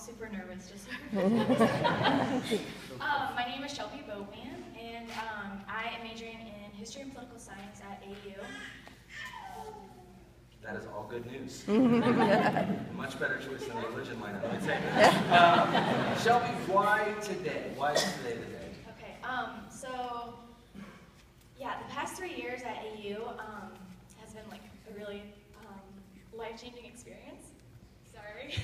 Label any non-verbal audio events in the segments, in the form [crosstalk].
super nervous just. [laughs] um, my name is Shelby Boatman, and um, I am majoring in history and political science at AU. That is all good news. [laughs] [laughs] Much better choice than the religion might have. I'd say. Uh, Shelby, why today? Why is today the day? Okay, um, so yeah, the past three years at AU um, has been like a really um, life-changing experience. Sorry.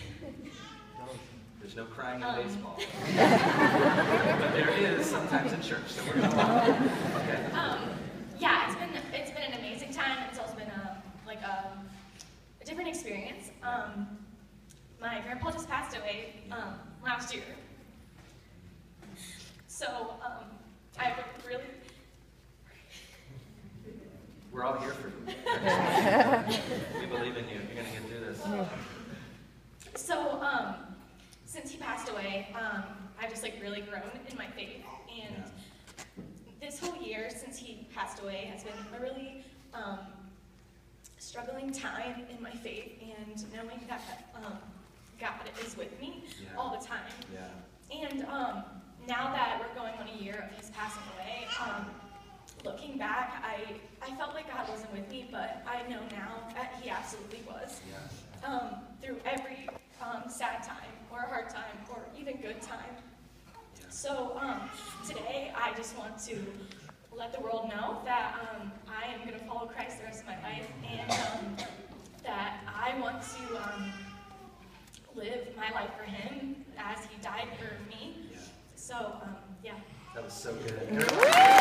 There's no crying in Um. baseball. but [laughs] there is sometimes in church, so we're gonna [laughs] allow. Okay. Um, yeah, it's been it's been an amazing time. It's also been a like a, a different experience. Um, my grandpa just passed away um, last year, so um, I really We're all here for you. [laughs] we believe in you. You're gonna get through this. so um, since he um, I've just like really grown in my faith, and this whole year since he passed away has been a really um, struggling time in my faith, and knowing that um, God is with me Yeah. all the time. Yeah. And um, now that we're going on a year of his passing away, um, looking back, I, I felt like God wasn't with me, but I know now that he absolutely was. Yeah. Um, through every um, sad time, or hard time, or even good time. Yeah. So um, today, I just want to let the world know that um, I am going to follow Christ the rest of my life, and um, that I want to um, live my life for Him as He died for me. So um, yeah. That was so good. [laughs]